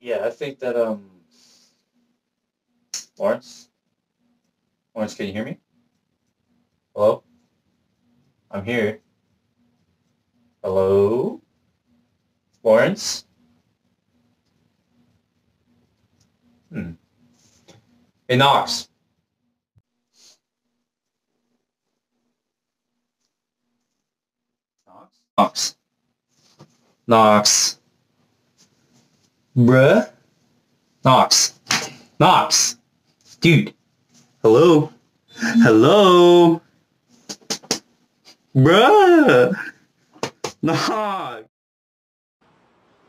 yeah, I think that um, Lawrence, Lawrence, can you hear me? Hello, I'm here. Hello, Lawrence. Hmm. Hey, Knox. Knox. Knox. Knox. Bruh? Knox. Knox. Dude. Hello? Hello? Bruh. Knox.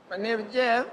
My name is Jeff.